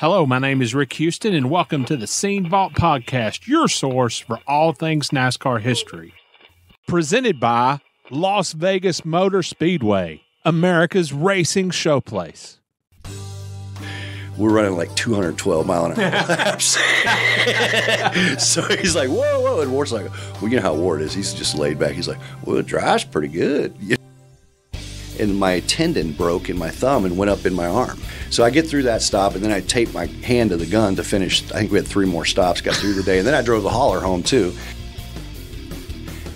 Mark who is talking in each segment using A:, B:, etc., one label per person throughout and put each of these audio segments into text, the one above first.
A: Hello, my name is Rick Houston, and welcome to the Scene Vault Podcast, your source for all things NASCAR history. Presented by Las Vegas Motor Speedway, America's racing showplace.
B: We're running like 212 mile an hour laps. so he's like, whoa, whoa. And Ward's like, well, you know how Ward is. He's just laid back. He's like, well, it drives pretty good. And my tendon broke in my thumb and went up in my arm. So I get through that stop, and then I tape my hand to the gun to finish. I think we had three more stops, got through the day, and then I drove the hauler home too.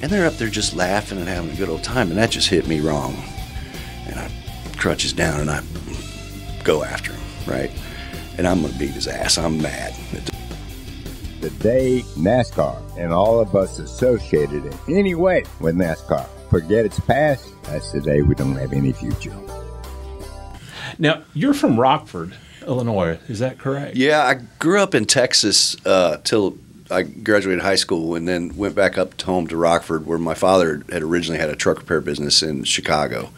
B: And they're up there just laughing and having a good old time, and that just hit me wrong. And I crutches down and I go after him, right? And I'm gonna beat his ass. I'm mad.
C: The day NASCAR and all of us associated in any way with NASCAR forget its past, that's the day we don't have any future.
A: Now, you're from Rockford, Illinois. Is that correct?
B: Yeah, I grew up in Texas uh, till I graduated high school, and then went back up home to Rockford, where my father had originally had a truck repair business in Chicago.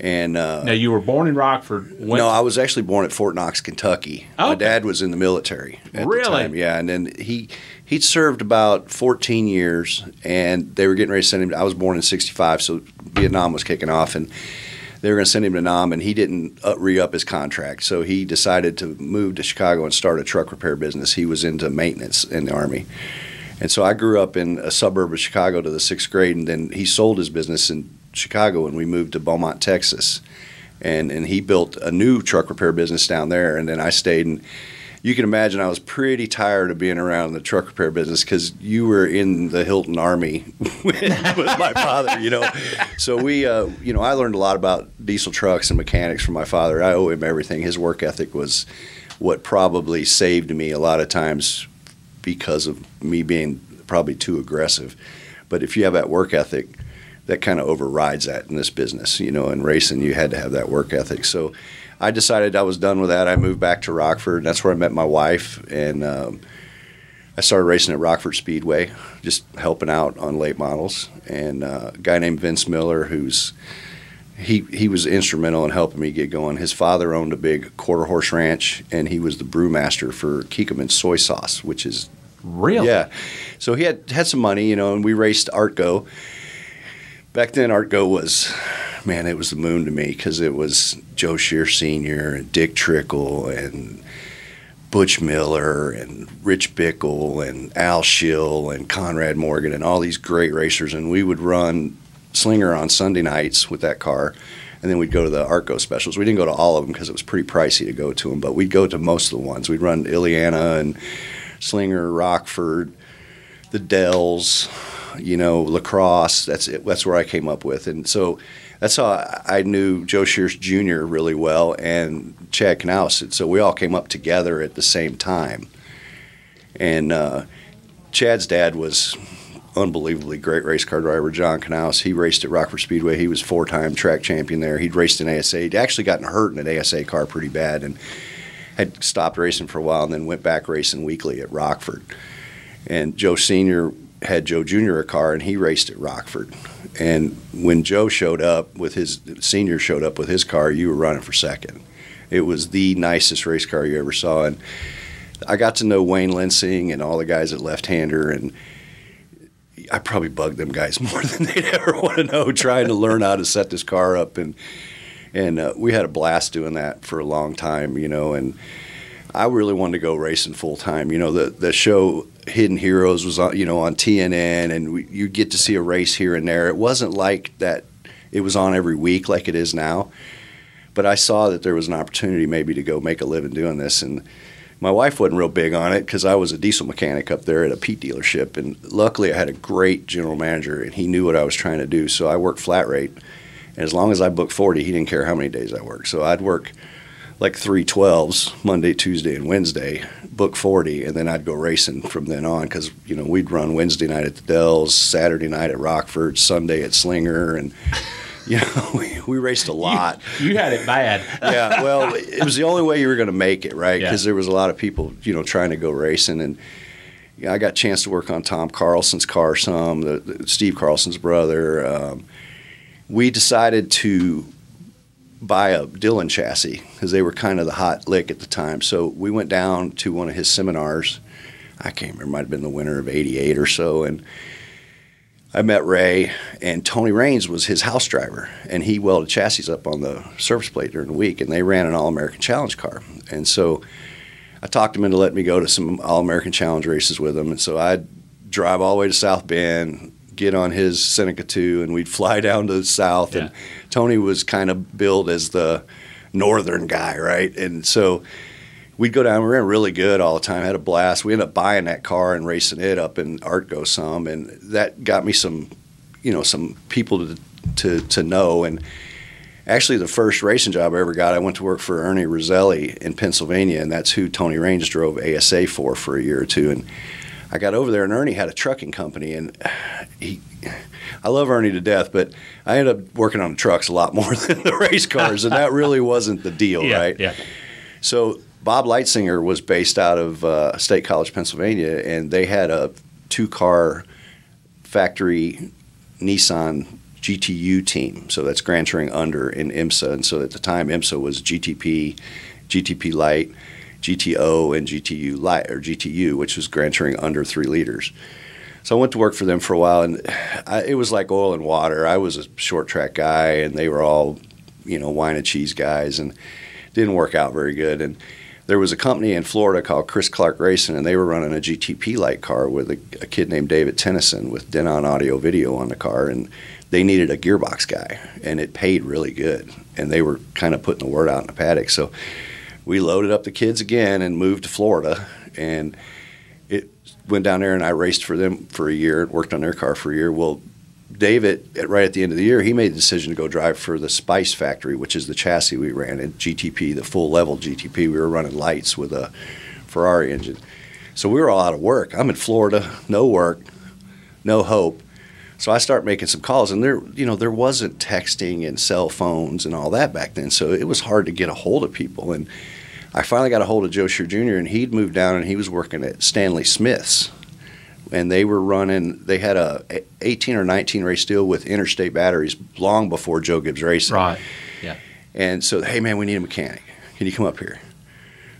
B: And uh,
A: Now, you were born in Rockford. Went-
B: no, I was actually born at Fort Knox, Kentucky. My dad was in the military at
A: Really?
B: the time. Yeah, and then he he'd served about 14 years, and they were getting ready to send him. I was born in '65, so Vietnam was kicking off, and they were going to send him to Nam, and he didn't uh, re-up his contract, so he decided to move to Chicago and start a truck repair business. He was into maintenance in the army. And so I grew up in a suburb of Chicago to the sixth grade, and then he sold his business in Chicago, and we moved to Beaumont, Texas. And and he built a new truck repair business down there, and then I stayed. And you can imagine I was pretty tired of being around the truck repair business because you were in the Hylton Army with, my father, you know. So we, uh, you know, I learned a lot about diesel trucks and mechanics from my father. I owe him everything. His work ethic was what probably saved me a lot of times because of me being probably too aggressive. But if you have that work ethic, that kind of overrides that in this business. You know, in racing, you had to have that work ethic. So I decided I was done with that. I moved back to Rockford. And that's where I met my wife, and um, I started racing at Rockford Speedway, just helping out on late models. And uh, a guy named Vince Miller, who's he he was instrumental in helping me get going. His father owned a big quarter horse ranch, and he was the brewmaster for Kikkoman soy sauce, which is
A: real.
B: yeah. So he had had some money, you know, and we raced Artgo. Back then, Artgo was, man, it was the moon to me because it was Joe Shear Sr. and Dick Trickle and Butch Miller and Rich Bickle and Al Schill and Conrad Morgan and all these great racers. And we would run Slinger on Sunday nights with that car. And then we'd go to the Artgo specials. We didn't go to all of them because it was pretty pricey to go to them, but we'd go to most of the ones. We'd run Illiana and Slinger, Rockford, the Dells, you know, La Crosse. That's it. That's where I came up with, and so that's how I knew Joe Shears Jr. really well and Chad Knaus. And so we all came up together at the same time. And uh, Chad's dad was unbelievably great race car driver, John Knaus. He raced at Rockford Speedway. He was four-time track champion there. He'd raced in ASA. He'd actually gotten hurt in an ASA car pretty bad, and had stopped racing for a while and then went back racing weekly at Rockford. And Joe Sr. had Joe Jr. a car and he raced at Rockford. And when Joe showed up with his senior showed up with his car, you were running for second. It was the nicest race car you ever saw. And I got to know Wayne Lensing and all the guys at Left Hander and I probably bugged them guys more than they'd ever want to know trying to learn how to set this car up and and uh, we had a blast doing that for a long time, you know. And I really wanted to go racing full time. You know, the the show Hidden Heroes was on, you know, on TNN, and we, you get to see a race here and there. It wasn't like that; it was on every week like it is now. But I saw that there was an opportunity maybe to go make a living doing this, and my wife wasn't real big on it because I was a diesel mechanic up there at a Pete dealership, and luckily I had a great general manager, and he knew what I was trying to do. So I worked flat rate, and as long as I booked forty, he didn't care how many days I worked. So I'd work like three twelves Monday, Tuesday, and Wednesday, book forty, and then I'd go racing from then on because you know we'd run Wednesday night at the Dells, Saturday night at Rockford, Sunday at Slinger, and you know we, we raced a lot.
A: You had it bad.
B: yeah, well, it was the only way you were going to make it, right?
A: Yeah.
B: Because there was a lot of people, you know, trying to go racing, and yeah, I got a chance to work on Tom Carlson's car some, the, the, Steve Carlson's brother. Um, we decided to buy a Dillon chassis because they were kind of the hot lick at the time. So we went down to one of his seminars. I can't remember, might have been the winter of '88 or so, and I met Ray, and Tony Raines was his house driver, and he welded chassis up on the surface plate during the week, and they ran an All American Challenge car, and so I talked him into letting me go to some All American Challenge races with him, and so I'd drive all the way to South Bend, get on his Seneca 2, and we'd fly down to the south.
A: Yeah.
B: And Tony was kind of billed as the northern guy, right? And so we'd go down. We ran really good all the time. Had a blast. We ended up buying that car and racing it up in Artgo some, and that got me some, you know, some people to to to know. And actually, the first racing job I ever got, I went to work for Ernie Roselli in Pennsylvania, and that's who Tony Raines drove ASA for for a year or two. And I got over there, and Ernie had a trucking company, and he. I love Ernie to death, but I ended up working on trucks a lot more than the race cars, and that really wasn't the deal,
A: yeah,
B: right?
A: Yeah.
B: So Bob Leitzinger was based out of uh, State College, Pennsylvania, and they had a two-car factory Nissan GTU team. So that's Grand Touring Under in IMSA, and so at the time IMSA was GTP, GTP Light, GTO, and GTU Light or GTU, which was Grand Touring Under three liters. So I went to work for them for a while, and I, it was like oil and water. I was a short track guy, and they were all, you know, wine and cheese guys, and didn't work out very good. And there was a company in Florida called Chris Clark Racing, and they were running a GTP light car with a, a kid named David Tennyson with Denon Audio Video on the car, and they needed a gearbox guy, and it paid really good. And they were kind of putting the word out in the paddock. So we loaded up the kids again and moved to Florida, and it went down there and I raced for them for a year, worked on their car for a year. Well, David, at, right at the end of the year, he made the decision to go drive for the Spice Factory, which is the chassis we ran at GTP, the full level GTP. We were running lights with a Ferrari engine. So we were all out of work. I'm in Florida, no work, no hope. So I start making some calls, and there, you know, there wasn't texting and cell phones and all that back then. So it was hard to get a hold of people. And I finally got a hold of Joe Shear Jr. and he'd moved down and he was working at Stanley Smith's, and they were running. They had a 18 or 19 race deal with Interstate Batteries long before Joe Gibbs Racing.
A: Right. Yeah.
B: And so, hey man, we need a mechanic. Can you come up here?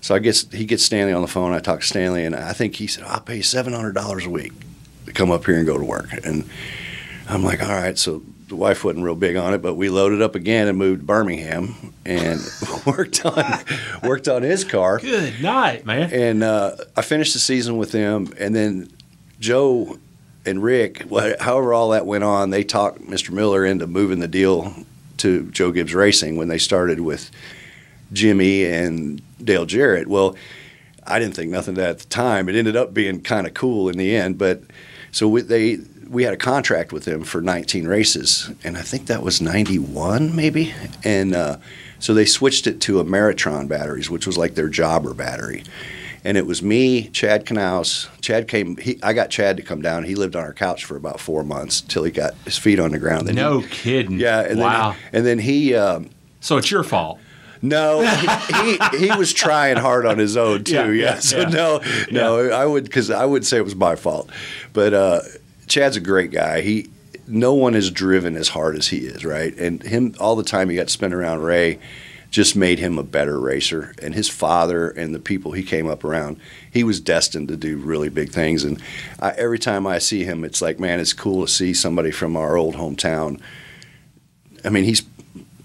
B: So I guess he gets Stanley on the phone. I talk to Stanley, and I think he said, "I'll pay you seven hundred dollars a week to come up here and go to work." And I'm like, "All right." So the wife wasn't real big on it, but we loaded up again and moved to Birmingham and worked on worked on his car.
A: Good night, man.
B: And uh, I finished the season with them, and then Joe and Rick, however all that went on, they talked Mr. Miller into moving the deal to Joe Gibbs Racing when they started with Jimmy and Dale Jarrett. Well, I didn't think nothing of that at the time. It ended up being kind of cool in the end, but so they we had a contract with them for 19 races, and I think that was 91 maybe, and uh, so they switched it to Ameritron batteries, which was like their jobber battery. And it was me, Chad Knaus. Chad came. He, I got Chad to come down. He lived on our couch for about four months till he got his feet on the ground. Then he-
A: No kidding.
B: yeah. And
A: wow.
B: Then, and then he. Um,
A: so it's your fault.
B: no, he, he he was trying hard on his own too.
A: Yeah,
B: Yeah.
A: yeah,
B: so
A: yeah.
B: no, no, I would because I would say it was my fault, but uh, Chad's a great guy. He no one is driven as hard as he is, right? And him all the time he got to spend around Ray just made him a better racer. And his father and the people he came up around, he was destined to do really big things. And I, every time I see him, it's like, man, it's cool to see somebody from our old hometown. I mean, he's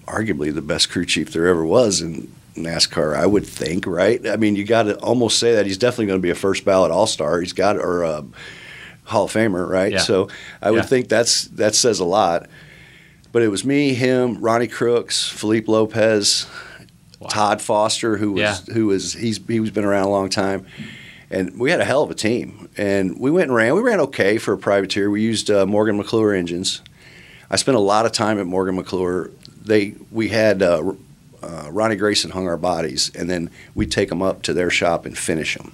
B: arguably the best crew chief there ever was in NASCAR, I would think, right? I mean, you got to almost say that he's definitely going to be a first ballot All Star. He's got or a Hall of Famer, right?
A: Yeah.
B: So I would
A: Yeah.
B: think that's that says a lot. But it was me, him, Ronnie Crooks, Felipe Lopez,
A: Wow.
B: Todd Foster, who was
A: Yeah.
B: who was he's he's been around a long time, and we had a hell of a team. And we went and ran. We ran okay for a privateer. We used uh, Morgan McClure engines. I spent a lot of time at Morgan McClure. They we had uh, uh, Ronnie Grayson hung our bodies, and then we'd take them up to their shop and finish them.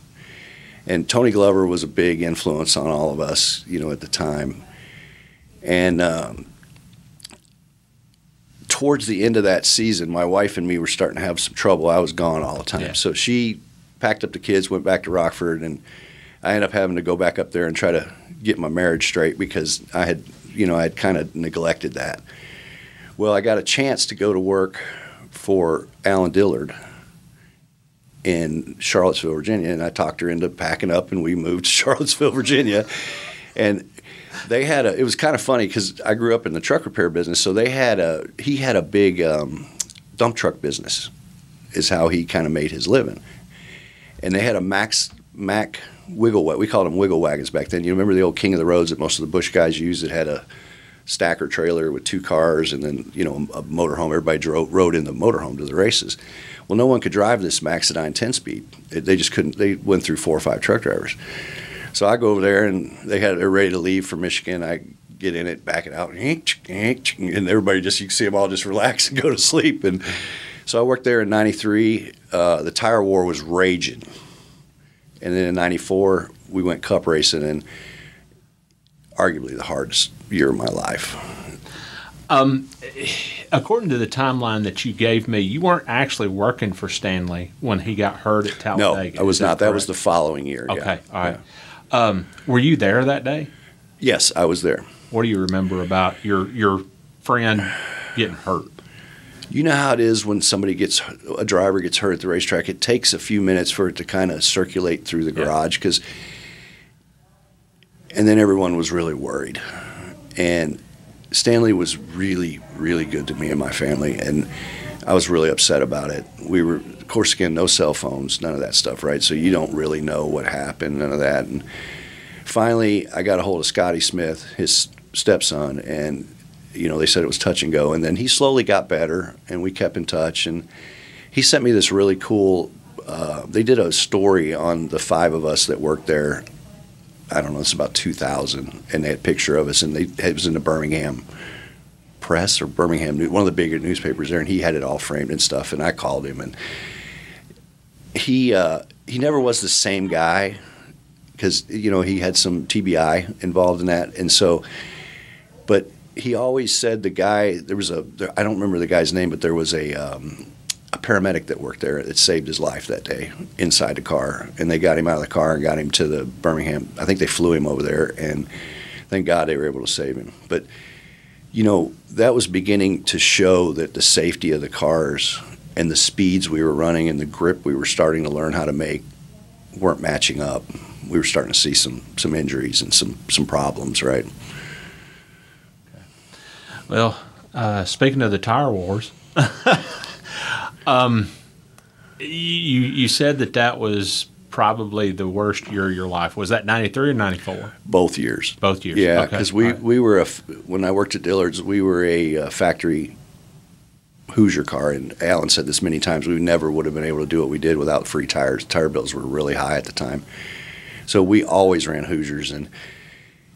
B: And Tony Glover was a big influence on all of us, you know, at the time. And um, towards the end of that season, my wife and me were starting to have some trouble. I was gone all the time,
A: Yeah.
B: so she packed up the kids, went back to Rockford, and I ended up having to go back up there and try to get my marriage straight because I had, you know, I had kind of neglected that. Well, I got a chance to go to work for Alan Dillard in Charlottesville, Virginia, and I talked her into packing up, and we moved to Charlottesville, Virginia, and they had a. It was kind of funny because I grew up in the truck repair business, so they had a. He had a big um, dump truck business, is how he kind of made his living, and they had a Max Mac wiggle we called them wiggle wagons back then. You remember the old King of the Roads that most of the Busch guys used that had a stacker trailer with two cars and then you know a motorhome. Everybody drove rode in the motorhome to the races. Well, no one could drive this Maxidyne 10 speed. They just couldn't. They went through four or five truck drivers. So I go over there and they had they're ready to leave for Michigan. I get in it, back it out, and everybody just you can see them all just relax and go to sleep. And so I worked there in '93. Uh, the tire war was raging, and then in '94 we went cup racing, and arguably the hardest year of my life.
A: Um, according to the timeline that you gave me, you weren't actually working for Stanley when he got hurt at Talladega.
B: No, I was
A: that
B: not. That was the following year.
A: Okay,
B: yeah.
A: all right. Yeah. Um, were you there that day?
B: Yes, I was there.
A: What do you remember about your your friend getting hurt?
B: You know how it is when somebody gets a driver gets hurt at the racetrack. It takes a few minutes for it to kind of circulate through the garage because, and then everyone was really worried, and Stanley was really, really good to me and my family, and I was really upset about it. We were, of course, again, no cell phones, none of that stuff, right? So you don't really know what happened, none of that. And finally, I got a hold of Scotty Smith, his stepson, and you know they said it was touch and go. And then he slowly got better, and we kept in touch. And he sent me this really cool. Uh, they did a story on the five of us that worked there I don't know, it's about 2000, and they had a picture of us, and they, it was in the Birmingham Press or Birmingham, one of the bigger newspapers there, and he had it all framed and stuff. And I called him, and he uh, he never was the same guy because you know he had some TBI involved in that, and so, but he always said the guy there was a there, I don't remember the guy's name, but there was a um, a paramedic that worked there that saved his life that day inside the car, and they got him out of the car and got him to the Birmingham. I think they flew him over there, and thank God they were able to save him. But you know that was beginning to show that the safety of the cars and the speeds we were running and the grip we were starting to learn how to make weren't matching up. We were starting to see some some injuries and some some problems, right?
A: Well, uh, speaking of the tire wars. Um, you you said that that was probably the worst year of your life. Was that ninety three or ninety four?
B: Both years.
A: Both years.
B: Yeah, because
A: okay.
B: we right. we were a when I worked at Dillard's, we were a, a factory Hoosier car, and Alan said this many times. We never would have been able to do what we did without free tires. Tire bills were really high at the time, so we always ran Hoosiers, and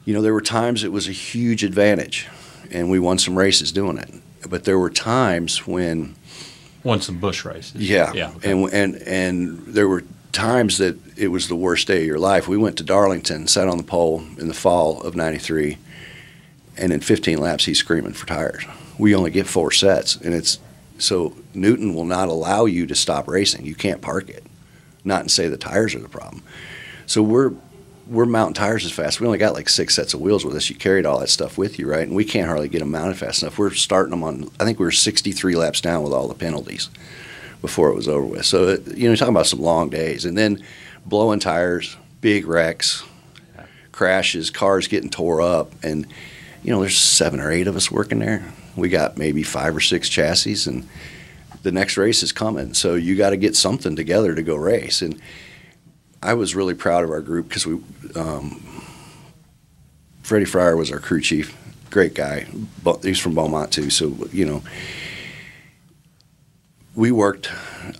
B: you know there were times it was a huge advantage, and we won some races doing it. But there were times when
A: won some Busch races.
B: Yeah, yeah, okay. and and and there were times that it was the worst day of your life. We went to Darlington, sat on the pole in the fall of '93, and in 15 laps he's screaming for tires. We only get four sets, and it's so Newton will not allow you to stop racing. You can't park it, not and say the tires are the problem. So we're we're mounting tires as fast. We only got like six sets of wheels with us. You carried all that stuff with you, right? And we can't hardly get them mounted fast enough. We're starting them on. I think we were 63 laps down with all the penalties before it was over with. So it, you know, you're talking about some long days, and then blowing tires, big wrecks, crashes, cars getting tore up, and you know, there's seven or eight of us working there. We got maybe five or six chassis, and the next race is coming. So you got to get something together to go race, and I was really proud of our group because we, um, Freddie Fryar was our crew chief, great guy. He's from Beaumont too, so you know, we worked.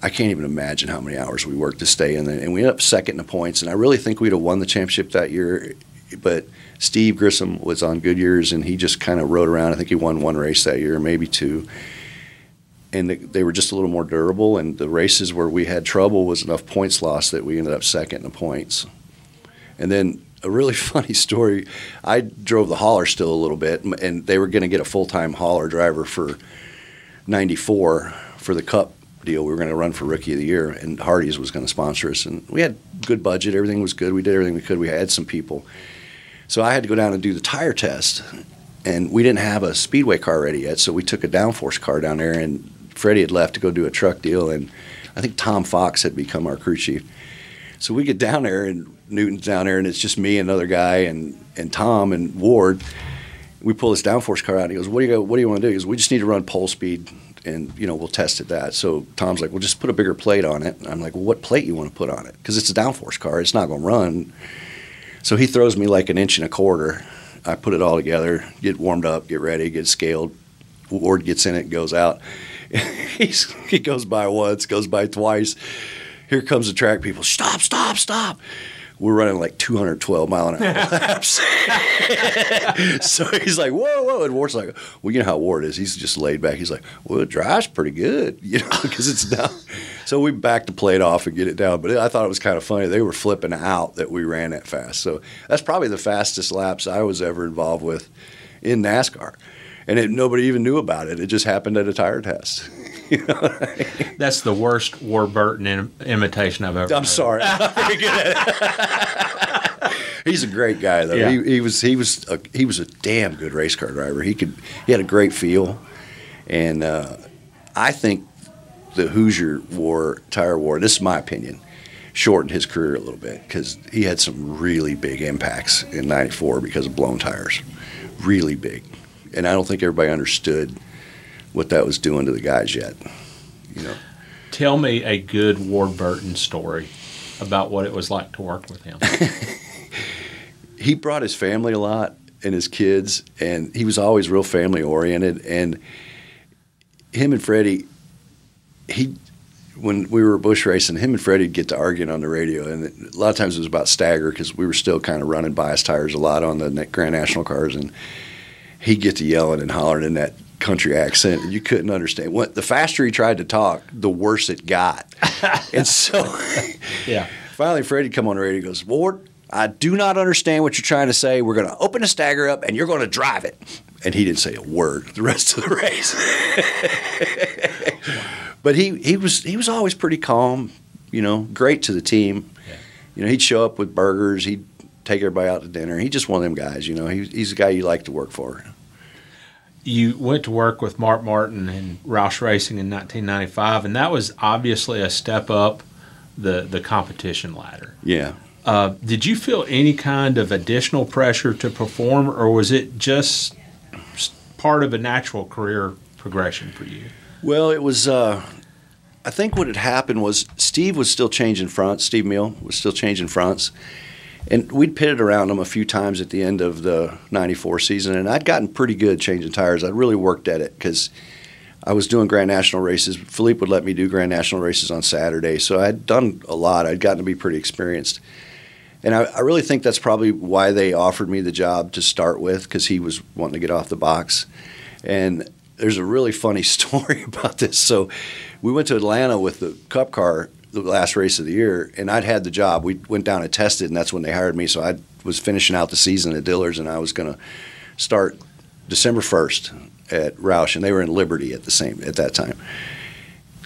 B: I can't even imagine how many hours we worked to stay in there, and we ended up second in the points. And I really think we'd have won the championship that year, but Steve Grissom was on Goodyear's, and he just kind of rode around. I think he won one race that year, maybe two and they were just a little more durable. And the races where we had trouble was enough points lost that we ended up second in the points. And then a really funny story. I drove the hauler still a little bit, and they were going to get a full time hauler driver for '94 for the Cup deal. We were going to run for Rookie of the Year, and Hardee's was going to sponsor us. And we had good budget. Everything was good. We did everything we could. We had some people. So I had to go down and do the tire test, and we didn't have a speedway car ready yet. So we took a downforce car down there and Freddie had left to go do a truck deal, and I think Tom Fox had become our crew chief. So we get down there, and Newton's down there, and it's just me, and another guy, and and Tom and Ward. We pull this downforce car out. And he goes, "What do you What do you want to do?" He goes, "We just need to run pole speed, and you know we'll test it that." So Tom's like, "Well, just put a bigger plate on it." And I'm like, "Well, what plate you want to put on it? Because it's a downforce car. It's not going to run." So he throws me like an inch and a quarter. I put it all together, get warmed up, get ready, get scaled. Ward gets in it, goes out. He goes by once, goes by twice. Here comes the track people. Stop! Stop! Stop! we're running like 212 mile an hour laps. so he's like, whoa, whoa. And Ward's like, well, you know how Ward is. He's just laid back. He's like, well, it drives pretty good, you know, because it's down. So we back the plate off and get it down. But I thought it was kind of funny. They were flipping out that we ran that fast. So that's probably the fastest laps I was ever involved with in NASCAR. And it, nobody even knew about it. It just happened at a tire test.
A: you know That's the worst Ward Burton Im- imitation I've ever.
B: I'm
A: heard.
B: sorry. I'm not very good at it. He's a great guy though.
A: Yeah.
B: He, he was he was a, he was a damn good race car driver. He could he had a great feel, and uh, I think the Hoosier War tire war. This is my opinion. Shortened his career a little bit because he had some really big impacts in '94 because of blown tires, really big, and I don't think everybody understood what that was doing to the guys yet. You know.
A: Tell me a good Ward Burton story about what it was like to work with him.
B: he brought his family a lot and his kids, and he was always real family oriented. And him and Freddie, he when we were Busch racing, him and Freddie would get to arguing on the radio, and a lot of times it was about stagger because we were still kind of running bias tires a lot on the Grand National cars, and he'd get to yelling and hollering in that country accent, and you couldn't understand. What the faster he tried to talk, the worse it got. and so,
A: yeah.
B: Finally, Freddie come on the radio. He goes, Ward, I do not understand what you're trying to say. We're going to open a stagger up, and you're going to drive it. And he didn't say a word the rest of the race. but he he was he was always pretty calm. You know, great to the team.
A: Yeah.
B: You know, he'd show up with burgers. He'd take everybody out to dinner. He's just one of them guys. You know, he, he's a guy you like to work for
A: you went to work with Mark Martin and Roush Racing in 1995, and that was obviously a step up the the competition ladder.
B: Yeah.
A: Uh, did you feel any kind of additional pressure to perform, or was it just part of a natural career progression for you?
B: Well, it was. Uh, I think what had happened was Steve was still changing fronts. Steve Hmiel was still changing fronts, and we'd pitted around them a few times at the end of the '94 season, and I'd gotten pretty good changing tires. I'd really worked at it because I was doing Grand National races. Philippe would let me do Grand National races on Saturday, so I'd done a lot. I'd gotten to be pretty experienced, and I, I really think that's probably why they offered me the job to start with because he was wanting to get off the box, and there's a really funny story about this. So we went to Atlanta with the Cup car the last race of the year, and I'd had the job. We went down and tested, and that's when they hired me. So I was finishing out the season at Dillard's, and I was going to start December first at Roush, and they were in Liberty at the same at that time.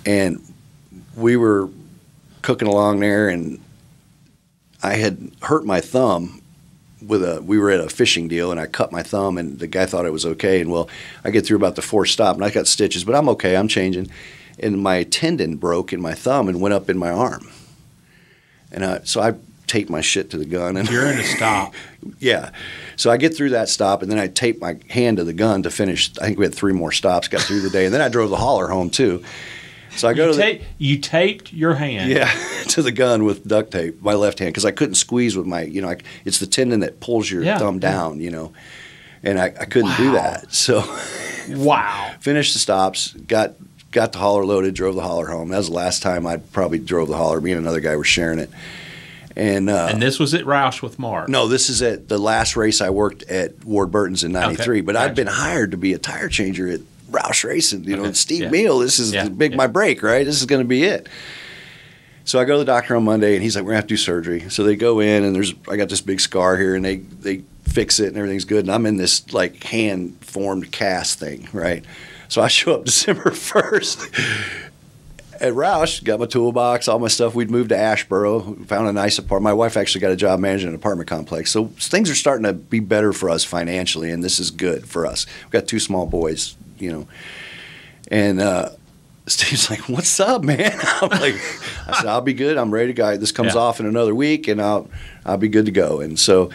B: And we were cooking along there, and I had hurt my thumb with a we were at a fishing deal and I cut my thumb and the guy thought it was okay and well I get through about the fourth stop and I got stitches but I'm okay I'm changing and my tendon broke in my thumb and went up in my arm and I, so I taped my shit to the gun and
A: You're in a stop.
B: yeah so I get through that stop and then I taped my hand to the gun to finish I think we had three more stops got through the day and then I drove the hauler home too so I go
A: You,
B: to the,
A: ta- you taped your hand.
B: yeah, to the gun with duct tape, my left hand, because I couldn't squeeze with my, you know, I, it's the tendon that pulls your
A: Yeah,
B: thumb down, you know, and I, I couldn't do that. So
A: Wow.
B: finished the stops, got got the hauler loaded, drove the hauler home. That was the last time I probably drove the hauler. Me and another guy were sharing it, and, uh,
A: And this was at Roush with Mark.
B: no, this is at the last race I worked at Ward Burton's in '93.
A: Okay,
B: But I'd
A: gotcha.
B: been hired to be a tire changer at Roush Racing. You know,
A: Okay,
B: and Steve
A: yeah.
B: Meal. This is
A: Yeah,
B: big
A: yeah.
B: my break, right? This is going to be it. So I go to the doctor on Monday, and he's like, "We're gonna have to do surgery." So they go in, and there's I got this big scar here, and they they fix it, and everything's good. And I'm in this like hand formed cast thing, right? So I show up December first at Roush, got my toolbox, all my stuff. We'd moved to Asheboro, found a nice apartment. My wife actually got a job managing an apartment complex. So things are starting to be better for us financially, and this is good for us. We've got two small boys, you know. And uh, Steve's like, "What's up, man?" I'm like, "I said I'll be good. I'm ready to go. This comes
A: Yeah.
B: off in another week, and I'll I'll be good to go." And so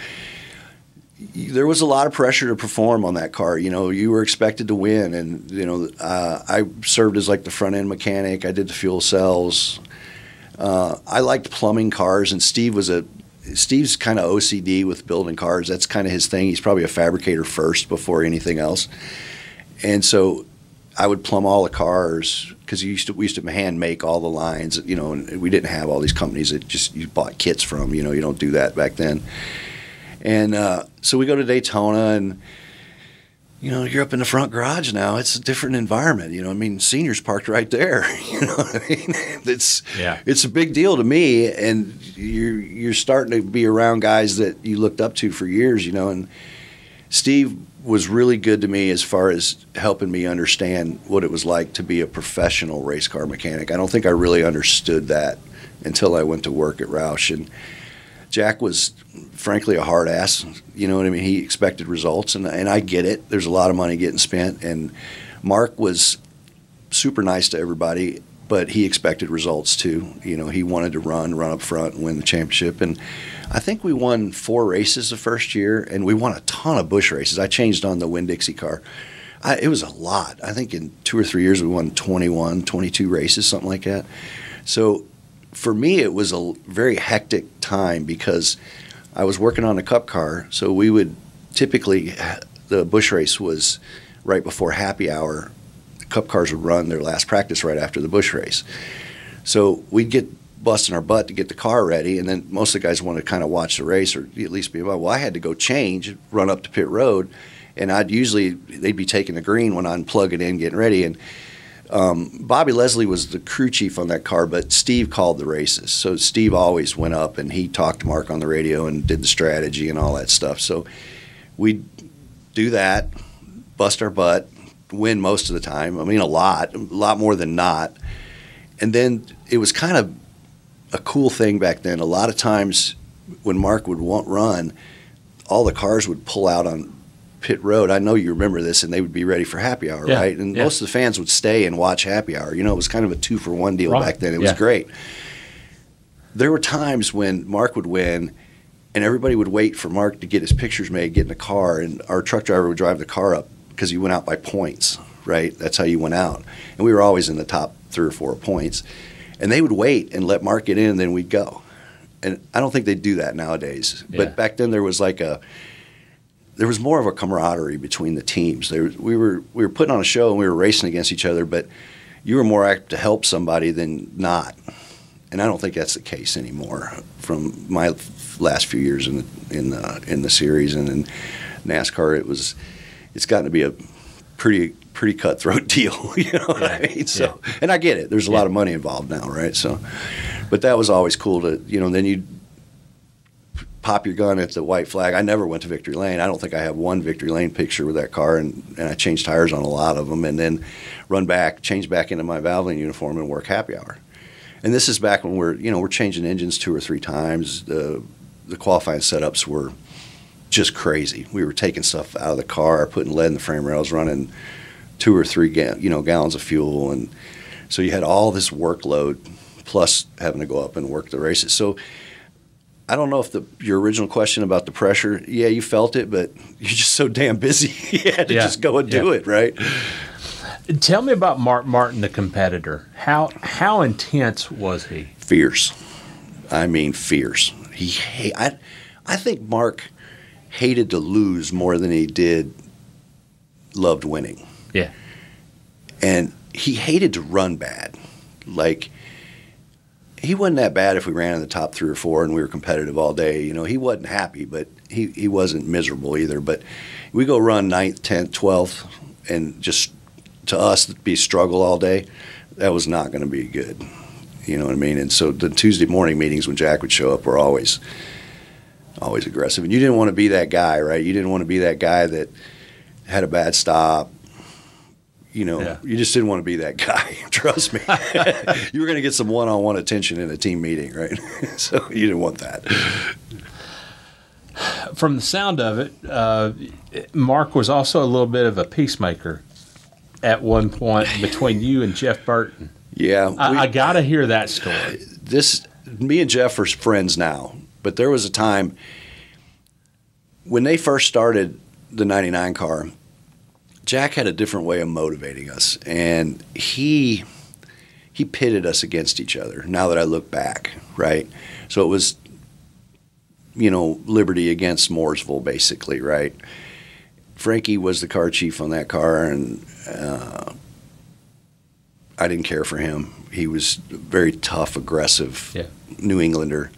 B: there was a lot of pressure to perform on that car. You know, you were expected to win, and you know, uh, I served as like the front end mechanic. I did the fuel cells. Uh, I liked plumbing cars, and Steve was a Steve's kind of OCD with building cars. That's kind of his thing. He's probably a fabricator first before anything else. And so I would plumb all the cars because used to we used to hand make all the lines, you know, and we didn't have all these companies that just you bought kits from. You know, you don't do that back then. And uh, so we go to Daytona, and you know, you're up in the front garage now. It's a different environment. You know, I mean, seniors parked right there. You know what I mean? It's
A: Yeah.
B: it's a big deal to me, and you're you're starting to be around guys that you looked up to for years. You know, and Steve was really good to me as far as helping me understand what it was like to be a professional race car mechanic. I don't think I really understood that until I went to work at Roush. And Jack was, frankly, a hard ass. You know what I mean? He expected results, and, and I get it. There's a lot of money getting spent. And Mark was super nice to everybody, but he expected results too. You know, he wanted to run, run up front, and win the championship. And I think we won four races the first year, and we won a ton of Busch races. I changed on the Winn-Dixie car. I, it was a lot. I think in two or three years we won 21, 22 races, something like that. So for me, it was a very hectic time because I was working on a cup car. So we would typically, the Busch race was right before happy hour. The cup cars would run their last practice right after the Busch race. So we'd get busting our butt to get the car ready, and then most of the guys wanted to kind of watch the race or at least be about. Well, I had to go change, run up to pit road, and I'd usually they'd be taking the green when I'm plugging in, getting ready, and um, Bobby Leslie was the crew chief on that car, but Steve called the races. So Steve always went up and he talked to Mark on the radio and did the strategy and all that stuff. So we'd do that, bust our butt, win most of the time. I mean, a lot, a lot more than not. And then it was kind of a cool thing back then. A lot of times when Mark would want run, all the cars would pull out on pit road. I know you remember this, and they would be ready for happy hour,
A: Yeah,
B: right? And
A: yeah.
B: most of the fans would stay and watch happy hour. You know, it was kind of a two for one deal
A: Right,
B: back then. It was great. There were times when Mark would win, and everybody would wait for Mark to get his pictures made, get in the car, and our truck driver would drive the car up because he went out by points, right? That's how you went out. And we were always in the top three or four points. And they would wait and let Mark get in, and then we'd go. And I don't think they do that nowadays.
A: Yeah.
B: But back then there was like a there was more of a camaraderie between the teams. There, we were we were putting on a show and we were racing against each other, but you were more apt to help somebody than not. And I don't think that's the case anymore. From my last few years in the in the in the series and in NASCAR, it was it's gotten to be a pretty pretty cutthroat deal. You know what I mean? So, and I get it. There's a lot of money involved now, right? So, but that was always cool to you know. Then you pop your gun at the white flag. I never went to Victory Lane. I don't think I have one Victory Lane picture with that car, and, and I changed tires on a lot of them, and then run back, change back into my Valvoline uniform, and work happy hour. And this is back when we're you know we're changing engines two or three times. The the qualifying setups were just crazy. We were taking stuff out of the car, putting lead in the frame rails, running two or three ga- you know gallons of fuel, and so you had all this workload plus having to go up and work the races. So I don't know if the your original question about the pressure, yeah, you felt it, but you're just so damn busy. you had to
A: Yeah,
B: just go and do
A: yeah.
B: it, right?
A: Tell me about Mark Martin, the competitor. How how intense was he?
B: Fierce. I mean, fierce. He, I, I think Mark hated to lose more than he did loved winning.
A: Yeah.
B: and he hated to run bad. Like he wasn't that bad if we ran in the top three or four and we were competitive all day. You know, he wasn't happy, but he, he wasn't miserable either. But we go run ninth, tenth, twelfth, and just to us be struggle all day. That was not going to be good. You know what I mean? And so the Tuesday morning meetings when Jack would show up were always always aggressive. And you didn't want to be that guy, right? You didn't want to be that guy that had a bad stop. You know,
A: Yeah.
B: you just didn't want to be that guy. Trust me. you were going to get some one-on-one attention in a team meeting, right? so you didn't want that.
A: From the sound of it, uh, Mark was also a little bit of a peacemaker. at one point between you and Jeff Burton.
B: Yeah, we,
A: I, I got to hear that story.
B: this me and Jeff are friends now, but there was a time when they first started the 99 car, Jack had a different way of motivating us and he he pitted us against each other. Now that I look back, right? So it was you know, Liberty against Mooresville basically, right? Frankie was the car chief on that car and uh, I didn't care for him. He was very tough, aggressive
A: Yeah.
B: New Englander.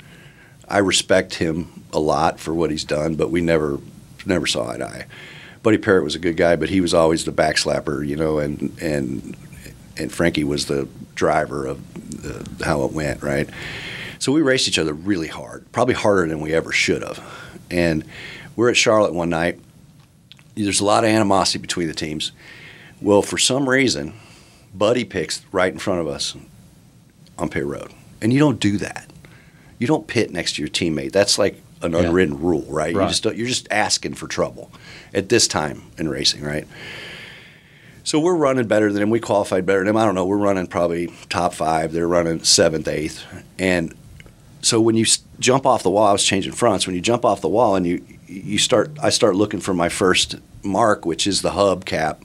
B: I respect him a lot for what he's done, but we never never saw eye to eye. Buddy Parrott was a good guy, but he was always the backslapper, you know, and and and Frankie was the driver of the, how it went, right? So we raced each other really hard, probably harder than we ever should have. And we're at Charlotte one night. There's a lot of animosity between the teams. Well, for some reason, Buddy picks right in front of us on pit road, and you don't do that. You don't pit next to your teammate. That's like an
A: Yeah.
B: unwritten rule, right? You just don't, you're just asking for trouble at this time in racing, right? So we're running better than them. We qualified better than them. I don't know. We're running probably top five. They're running seventh, eighth, and so when you s- jump off the wall, I was changing fronts. When you jump off the wall and you you start, I start looking for my first mark, which is the hub cap.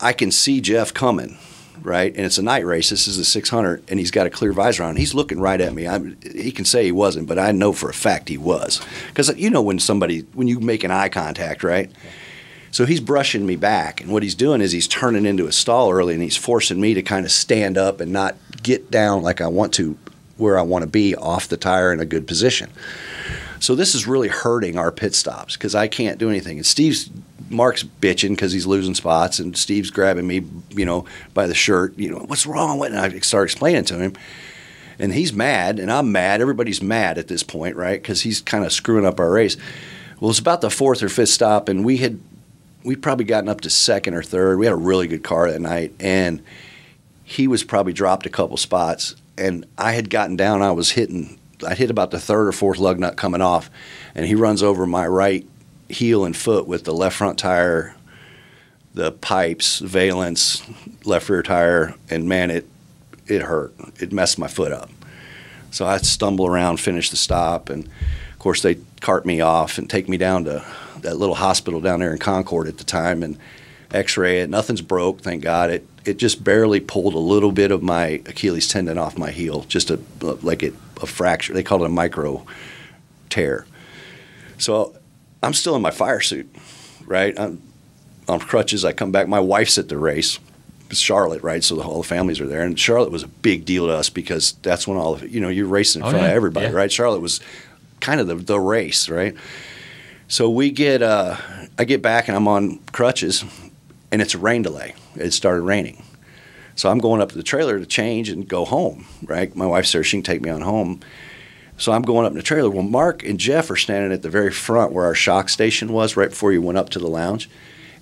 B: I can see Jeff coming, right? And it's a night race. This is a 600, and he's got a clear visor on. He's looking right at me. I'm, he can say he wasn't, but I know for a fact he was, because you know when somebody when you make an eye contact, right? So he's brushing me back, and what he's doing is he's turning into a stall early, and he's forcing me to kind of stand up and not get down like I want to, where I want to be off the tire in a good position. So this is really hurting our pit stops because I can't do anything. And Steve's Mark's bitching because he's losing spots, and Steve's grabbing me, you know, by the shirt. You know, what's wrong? What? And I start explaining to him, and he's mad, and I'm mad. Everybody's mad at this point, right? Because he's kind of screwing up our race. Well, it's about the fourth or fifth stop, and we had we'd probably gotten up to second or third. We had a really good car that night, and he was probably dropped a couple spots, and I had gotten down. I was hitting. I hit about the third or fourth lug nut coming off, and he runs over my right heel and foot with the left front tire, the pipes, valence, left rear tire, and man, it it hurt. It messed my foot up. So I stumble around, finish the stop, and of course they cart me off and take me down to that little hospital down there in Concord at the time and X-ray it. Nothing's broke, thank God. It it just barely pulled a little bit of my Achilles tendon off my heel, just a like it a fracture. They call it a micro tear. So I'm still in my fire suit, right? I'm on crutches. I come back. My wife's at the race. It's Charlotte, right? So the whole families are there, and Charlotte was a big deal to us because that's when all of it, you know you're racing in
A: Oh,
B: front
A: yeah.
B: of everybody,
A: Yeah.
B: right? Charlotte was kind of the the race, right? So we get, uh, I get back and I'm on crutches, and it's a rain delay. It started raining, so I'm going up to the trailer to change and go home. Right, my wife's there; she can take me on home. So I'm going up in the trailer. Well, Mark and Jeff are standing at the very front where our shock station was, right before you went up to the lounge,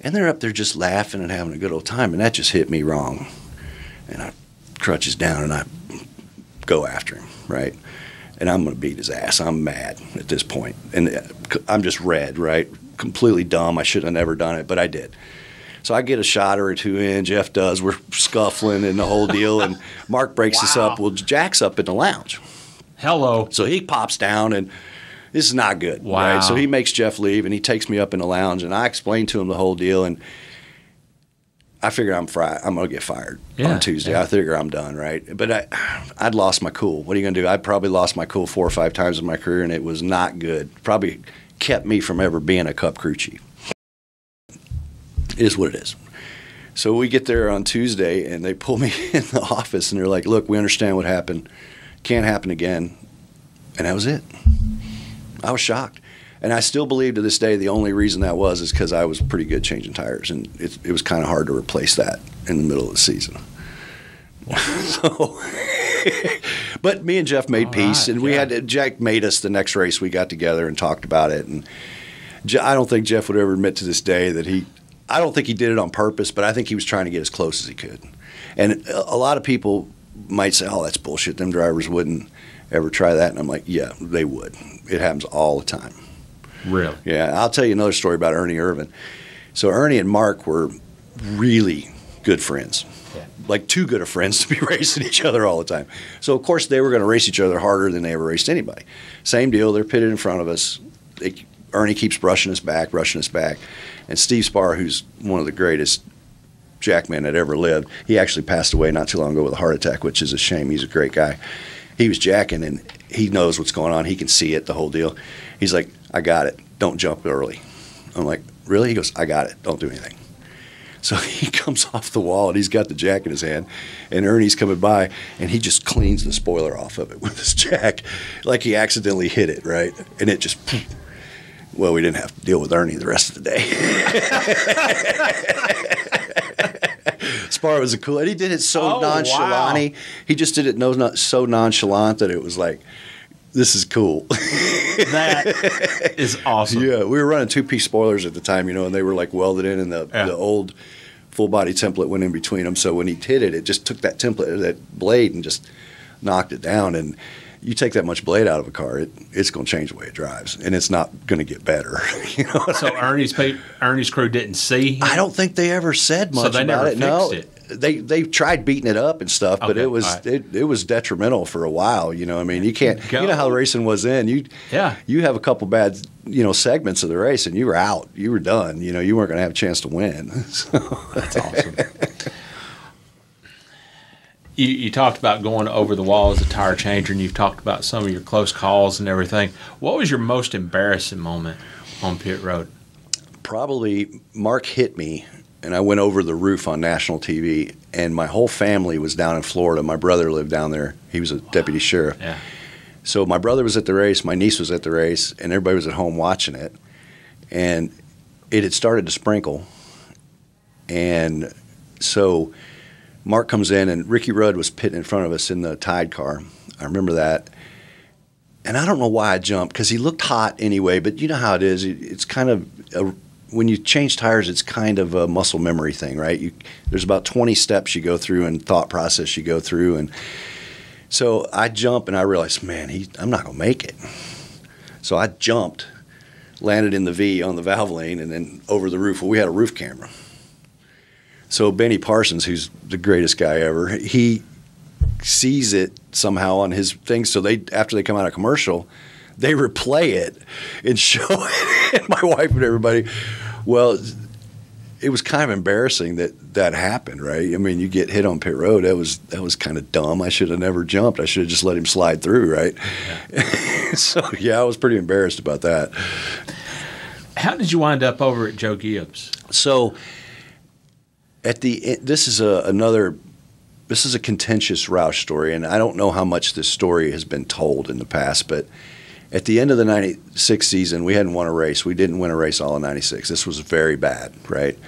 B: and they're up there just laughing and having a good old time. And that just hit me wrong, and I crutches down and I go after him, right? And I'm going to beat his ass. I'm mad at this point, and uh, I'm just red, right? Completely dumb. I should have never done it, but I did. So I get a shot or two in. Jeff does. We're scuffling and the whole deal. And Mark breaks us up. Well, Jack's up in the lounge.
A: Hello.
B: So he pops down, and this is not good.
A: Wow.
B: Right? So he makes Jeff leave, and he takes me up in the lounge, and I explain to him the whole deal, and I figure I'm fri- I'm gonna get fired
A: Yeah,
B: on Tuesday.
A: yeah.
B: I figure I'm done, right? But I, I'd lost my cool. What are you gonna do? I probably lost my cool four or five times in my career, and it was not good. Probably kept me from ever being a Cup crew chief. It is what it is. So we get there on Tuesday, and they pull me in the office, and they're like, "Look, we understand what happened. Can't happen again." And that was it. I was shocked. And I still believe to this day the only reason that was is because I was pretty good changing tires, and it, it was kind of hard to replace that in the middle of the season. so, but me and Jeff made
A: All
B: peace,
A: right,
B: and we
A: yeah.
B: had Jack made us the next race. We got together and talked about it, and I don't think Jeff would ever admit to this day that he. I don't think he did it on purpose, but I think he was trying to get as close as he could. And a a lot of people might say, "Oh, that's bullshit. Them drivers wouldn't ever try that." And I'm like, "Yeah, they would. It happens all the time."
A: Really?
B: Yeah, I'll tell you another story about Ernie Irvan. So Ernie and Mark were really good friends.
A: Yeah.
B: Like too good of friends to be racing each other all the time. So of course they were going to race each other harder than they ever raced anybody. Same deal. They're pitted in front of us. They, Ernie keeps brushing us back, brushing us back, and Steve Spar, who's one of the greatest jackmen had ever lived, he actually passed away not too long ago with a heart attack, which is a shame. He's a great guy. He was jacking and he knows what's going on. He can see it, the whole deal. He's like, I got it. Don't jump early. I'm like, really? He goes, I got it. Don't do anything. So he comes off the wall and he's got the jack in his hand, and Ernie's coming by and he just cleans the spoiler off of it with his jack, like he accidentally hit it, right? And it just, well, we didn't have to deal with Ernie the rest of the day. Spar was a cool, and he did it so
A: Oh,
B: nonchalant.
A: wow.
B: He just did it no, not so nonchalant that it was like, this is cool.
A: That is awesome.
B: Yeah, we were running two piece spoilers at the time, you know, and they were like welded in, and the
A: Yeah.
B: the old full body template went in between them. So when he hit it, it just took that template, that blade, and just knocked it down. And you take that much blade out of a car, it, it's going to change the way it drives, and it's not going to get better. you know,
A: So Ernie's pe- Ernie's crew didn't see. him?
B: I don't think they ever said
A: So
B: much
A: they
B: about
A: never
B: it. No,
A: it?
B: they they tried beating it up and stuff, but it was
A: right.
B: it, it was detrimental for a while. You know, I mean, you can't.
A: Go.
B: You know how racing was then. You
A: Yeah.
B: You have a couple bad you know segments of the race, and you were out. You were done. You know, you weren't going to have a chance to win. So,
A: That's awesome. You, you talked about going over the wall as a tire changer, and you've talked about some of your close calls and everything. What was your most embarrassing moment on pit road?
B: probably Mark hit me, and I went over the roof on national TV, and my whole family was down in Florida. My brother lived down there. He was a deputy sheriff.
A: Yeah.
B: So my brother was at the race, my niece was at the race, and everybody was at home watching it. And it had started to sprinkle. And so Mark comes in, and Ricky Rudd was pitting in front of us in the Tide car. I remember that. And I don't know why I jumped because he looked hot anyway, but you know how it is. It's kind of a, when you change tires, it's kind of a muscle memory thing, right? You, there's about 20 steps you go through and thought process you go through. And so I jump and I realize, man, he, I'm not going to make it. So I jumped, landed in the V on the valve lane, and then over the roof. Well, we had a roof camera. So Benny Parsons, who's the greatest guy ever, he sees it somehow on his thing. So they, after they come out of commercial, they replay it and show it. And my wife and everybody, well, it was kind of embarrassing that that happened, right? I mean, you get hit on pit road. That was that was kind of dumb. I should have never jumped. I should have just let him slide through, right? so yeah, I was pretty embarrassed about that.
A: How did you wind up over at Joe Gibbs?
B: So at the this is a, another this is a contentious Roush story, and I don't know how much this story has been told in the past, but at the end of the 96 season, we hadn't won a race. We didn't win a race all in 96. This was very bad, right?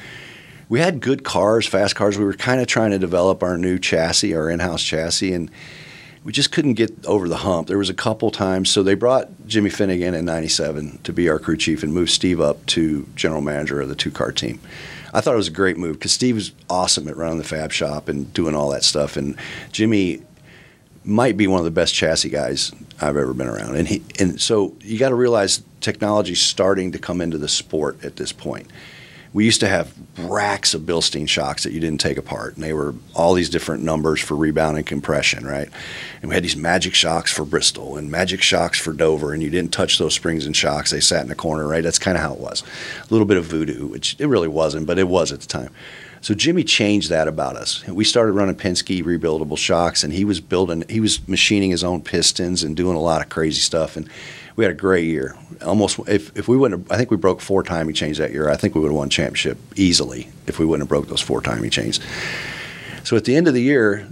B: We had good cars, fast cars. We were kind of trying to develop our new chassis, our in house chassis, and we just couldn't get over the hump. There was a couple times, so they brought Jimmy Fennig in '97 to be our crew chief and moved Steve up to general manager of the two car team. I thought it was a great move because Steve was awesome at running the fab shop and doing all that stuff, and Jimmy might be one of the best chassis guys I've ever been around. And he and so you got to realize technology's starting to come into the sport at this point. We used to have racks of Bilstein shocks that you didn't take apart, and they were all these different numbers for rebound and compression, right? And we had these magic shocks for Bristol and magic shocks for Dover, and you didn't touch those springs and shocks; they sat in the corner, right? That's kind of how it was. A little bit of voodoo, which it really wasn't, but it was at the time. So Jimmy changed that about us. We started running Penske rebuildable shocks, and he was building, he was machining his own pistons and doing a lot of crazy stuff. And we had a great year. Almost, if, if we wouldn't, have, I think we broke four timing chains that year. I think we would have won championship easily if we wouldn't have broke those four timing chains. So at the end of the year,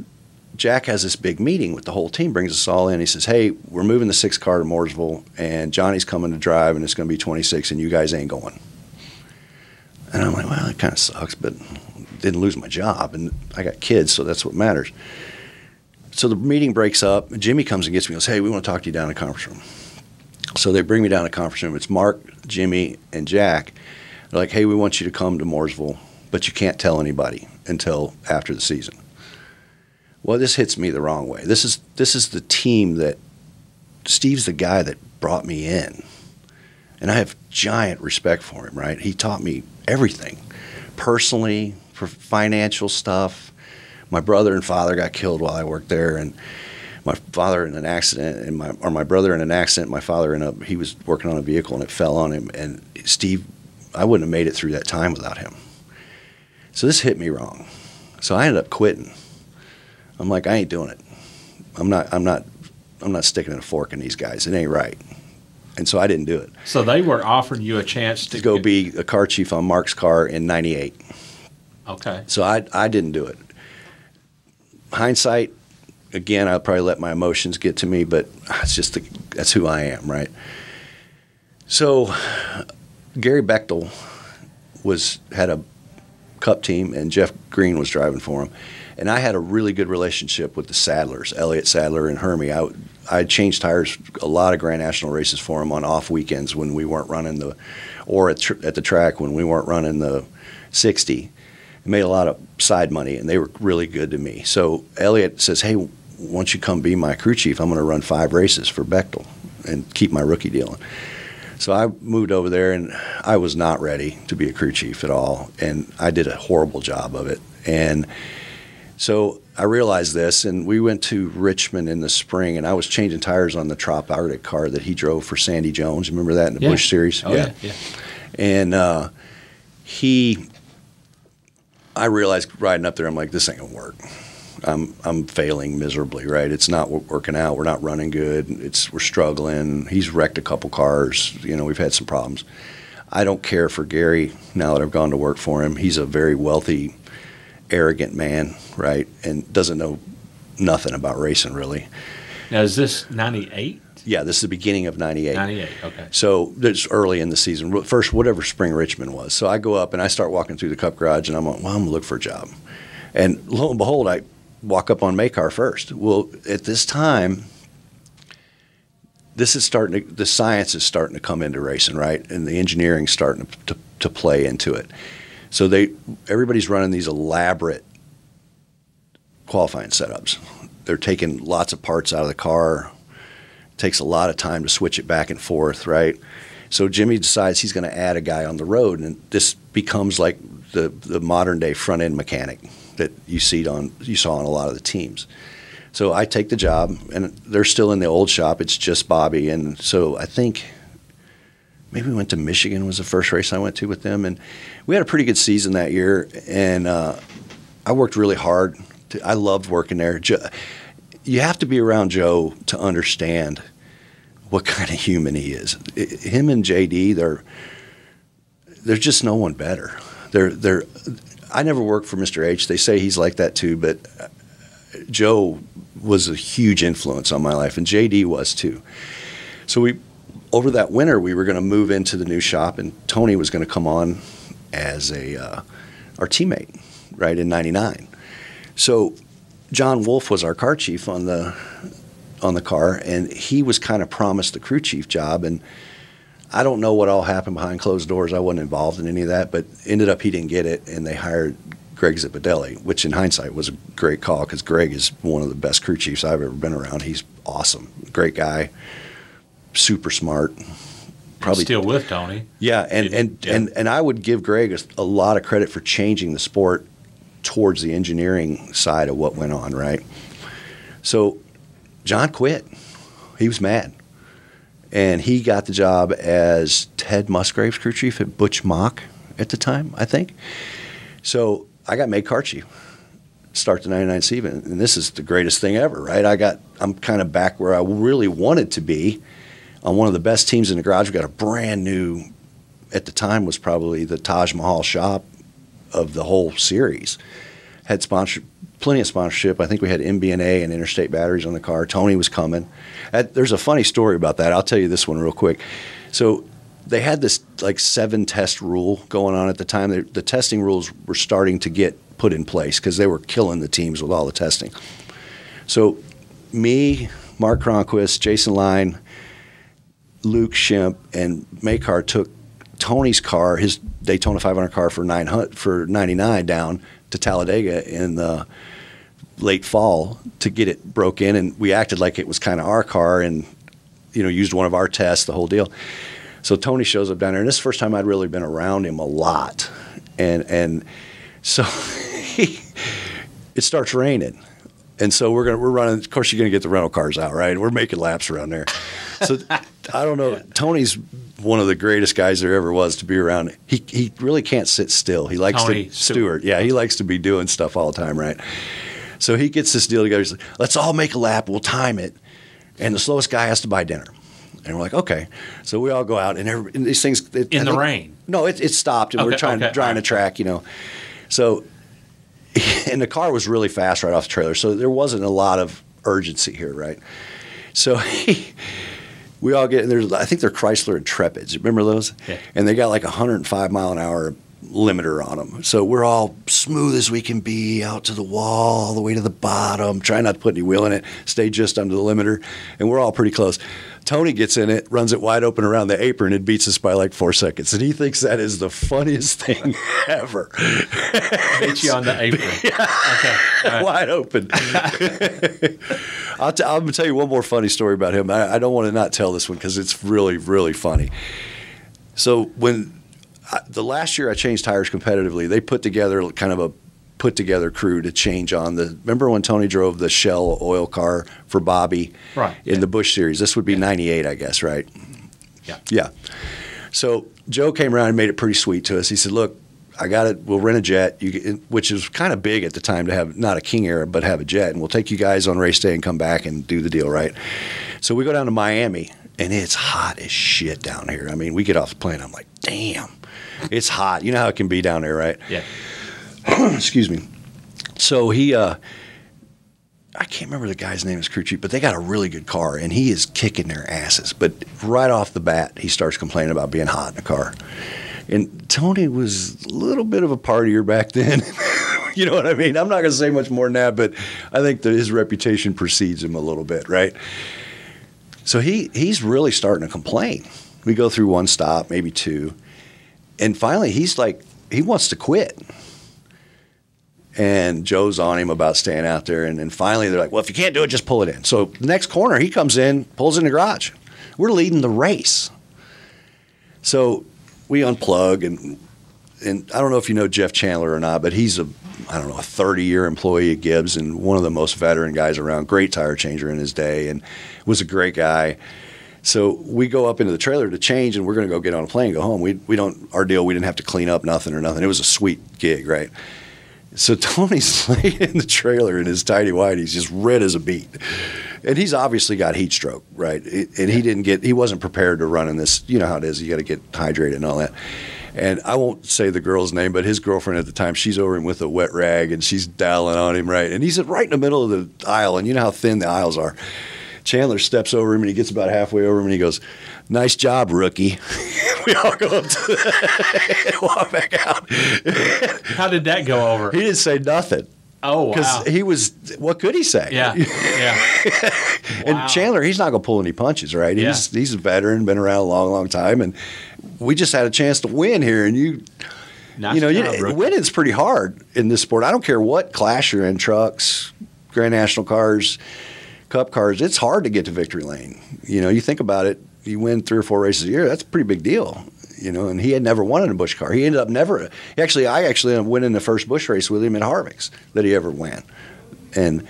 B: Jack has this big meeting with the whole team, brings us all in. He says, "Hey, we're moving the six car to Mooresville, and Johnny's coming to drive, and it's going to be 26, and you guys ain't going." And I'm like, "Well, it kind of sucks, but didn't lose my job, and I got kids, so that's what matters." So the meeting breaks up. Jimmy comes and gets me. and Goes, "Hey, we want to talk to you down in the conference room." So they bring me down to conference room. It's Mark, Jimmy, and Jack. They're like, "Hey, we want you to come to Mooresville, but you can't tell anybody until after the season." Well, this hits me the wrong way. This is this is the team that Steve's the guy that brought me in. And I have giant respect for him, right? He taught me everything. Personally, for financial stuff. My brother and father got killed while I worked there, and my father in an accident, and my or my brother in an accident. My father in a he was working on a vehicle and it fell on him. And Steve, I wouldn't have made it through that time without him. So this hit me wrong. So I ended up quitting. I'm like, I ain't doing it. I'm not. I'm not. I'm not sticking a fork in these guys. It ain't right. And so I didn't do it.
A: So they were offering you a chance to,
B: To go be a car chief on Mark's car in '98.
A: Okay.
B: So I I didn't do it. Hindsight, again, I'll probably let my emotions get to me, but it's just the, that's who I am, right? So Gary Bechtel was had a cup team, and Jeff Green was driving for him, and I had a really good relationship with the Sadlers, Elliott Sadler and Hermie. I I changed tires a lot of Grand National races for him on off weekends when we weren't running the, or at, tr- at the track when we weren't running the 60 made a lot of side money, and they were really good to me. So Elliott says, "Hey, once you come be my crew chief, I'm going to run five races for Bechtel and keep my rookie deal." So I moved over there, and I was not ready to be a crew chief at all, and I did a horrible job of it. And so I realized this, and we went to Richmond in the spring, and I was changing tires on the Trop Arctic car that he drove for Sandy Jones. Remember that in the
A: Yeah.
B: Busch Series?
A: Oh yeah. Yeah.
B: and uh, he i realized riding up there i'm like this ain't gonna work i'm i'm failing miserably right it's not working out we're not running good it's we're struggling he's wrecked a couple cars you know we've had some problems i don't care for gary now that i've gone to work for him he's a very wealthy arrogant man right and doesn't know nothing about racing really
A: Now is this '98?
B: yeah this is the beginning of 98
A: '98. Okay.
B: so it's early in the season. First, whatever spring Richmond was. So I go up and I start walking through the Cup garage, and I'm like, well, I'm gonna look for a job. And lo and behold, I walk up on Makar first. Well, at this time, this is starting to, the science is starting to come into racing, right? And the engineering starting to, to, to play into it. So they, everybody's running these elaborate qualifying setups. They're taking lots of parts out of the car, takes a lot of time to switch it back and forth, right? So Jimmy decides he's going to add a guy on the road, and this becomes like the the modern day front end mechanic that you see on you saw on a lot of the teams. So I take the job, and they're still in the old shop. It's just Bobby, and so I think maybe we went to Michigan was the first race I went to with them, and we had a pretty good season that year. And uh, I worked really hard. To, I loved working there. Jo- you have to be around Joe to understand what kind of human he is. I- him and JD, they're there's just no one better. They're they're. I never worked for Mr. H. They say he's like that too, but uh, Joe was a huge influence on my life, and JD was too. So we over that winter we were going to move into the new shop, and Tony was going to come on as a uh, our teammate, right in '99. So John Wolf was our car chief on the on the car, and he was kind of promised the crew chief job, and I don't know what all happened behind closed doors. I wasn't involved in any of that, but ended up he didn't get it, and they hired Greg Zipadelli, which in hindsight was a great call because Greg is one of the best crew chiefs I've ever been around. He's awesome, great guy, super smart. Probably
A: still with Tony.
B: yeah, and and,
A: Yeah.
B: and and I would give Greg a, a lot of credit for changing the sport towards the engineering side of what went on, right? So John quit. He was mad. And he got the job as Ted Musgrave's crew chief at Butch Mock at the time, I think. So I got made car chief. Start the 99 season. And this is the greatest thing ever, right? I got I'm kind of back where I really wanted to be on one of the best teams in the garage. We got a brand new at the time was probably the Taj Mahal shop of the whole series. Had sponsor, plenty of sponsorship. I think we had MBNA and Interstate Batteries on the car. Tony was coming. Uh, there's a funny story about that. I'll tell you this one real quick. So they had this like seven test rule going on at the time. The, the testing rules were starting to get put in place because they were killing the teams with all the testing. So me, Mark Cronquist, Jason Line, Luke Shimp, and Makar took Tony's car, his Daytona 500 car for nine for 99 down to Talladega in the late fall to get it broke in, and we acted like it was kind of our car, and you know used one of our tests, the whole deal. So Tony shows up down there, and this is the first time I'd really been around him a lot, and and So it starts raining. And so we're gonna we're running. Of course, you're gonna get the rental cars out, right? We're making laps around there. So I don't know. Tony's one of the greatest guys there ever was to be around. He he really can't sit still. He likes
A: Tony
B: to
A: Stewart.
B: Yeah, he likes to be doing stuff all the time, right? So he gets this deal together. He's like, "Let's all make a lap. We'll time it, and the slowest guy has to buy dinner." And we're like, "Okay." So we all go out, and, and these things it,
A: In
B: I
A: the
B: think-
A: rain?
B: No, it, it stopped, and we're
A: Okay,
B: trying
A: okay,
B: trying to track, you know. So, and the car was really fast right off the trailer, so there wasn't a lot of urgency here, right? So he, we all get there's I think they're Chrysler Intrepids. Remember those?
A: Yeah.
B: And they got like 105 mile an hour limiter on them. So we're all smooth as we can be out to the wall, all the way to the bottom. Try not to put any wheel in it. Stay just under the limiter, and we're all pretty close. Tony gets in it, runs it wide open around the apron, and beats us by like four seconds. And he thinks that is the funniest thing ever.
A: Hit you on the apron. Yeah. Okay. right.
B: wide open. I'll t- I'm going to tell you one more funny story about him. I, I don't want to not tell this one because it's really, really funny. So when I, the last year I changed tires competitively, they put together kind of a put together crew to change on the. Remember when Tony drove the Shell oil car for Bobby
A: Right,
B: in
A: yeah.
B: the Busch series? This would be '98, I guess, right?
A: Yeah.
B: Yeah. So Joe came around and made it pretty sweet to us. He said, "Look, I got it. We'll rent a jet, you which is kind of big at the time to have not a King Air, but have a jet, and we'll take you guys on race day and come back and do the deal, right?" So we go down to Miami, and it's hot as shit down here. I mean, we get off the plane. I'm like, "Damn, it's hot." You know how it can be down there, right?
A: Yeah.
B: excuse me. So he, uh, I can't remember the guy's name is crew chief, but they got a really good car, and he is kicking their asses. But right off the bat, he starts complaining about being hot in the car. And Tony was a little bit of a partier back then. you know what I mean? I'm not going to say much more than that, but I think that his reputation precedes him a little bit, right? So he he's really starting to complain. We go through one stop, maybe two, and finally he's like, he wants to quit. And Joe's on him about staying out there. And then finally they're like, well, if you can't do it, just pull it in. So the next corner, he comes in, pulls in the garage. We're leading the race. So we unplug and and I don't know if you know Jeff Chandler or not, but he's a I don't know a 30 year employee at Gibbs and one of the most veteran guys around. Great tire changer in his day and was a great guy. So we go up into the trailer to change, and we're going to go get on a plane and go home. We we don't our deal. We didn't have to clean up nothing or nothing. It was a sweet gig, right? So Tony's laying in the trailer in his tidy white. He's just red as a beet, and he's obviously got heat stroke, right? It- and he didn't get, he wasn't prepared to run in this. You know how it is. You got to get hydrated and all that. And I won't say the girl's name, but his girlfriend at the time, she's over him with a wet rag, and she's dialing on him, right? And he's right in the middle of the aisle, and you know how thin the aisles are. Chandler steps over him, and he gets about halfway over him, and he goes, "Nice job, rookie." we all go up to the, walk back out.
A: How did that go over?
B: He didn't say nothing
A: Oh
B: because he was. What could he say?
A: yeah. Yeah.
B: And
A: Wow.
B: Chandler, he's not going to pull any punches, right? He's he's a veteran, been around a long, long time, and we just had a chance to win here. And you,
A: Nice
B: you know,
A: job,
B: you, winning's pretty hard in this sport. I don't care what class you're in, trucks, Grand National cars, Cup cars. It's hard to get to victory lane. You know, you think about it. You win three or four races a year. That's a pretty big deal. You know, and he had never won in a Busch car. He ended up never. Actually, I actually up winning the first Busch race with him at Harvick's that he ever won, and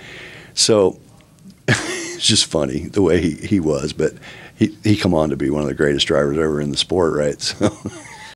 B: so it's just funny the way he, he was. But he he come on to be one of the greatest drivers ever in the sport, right? So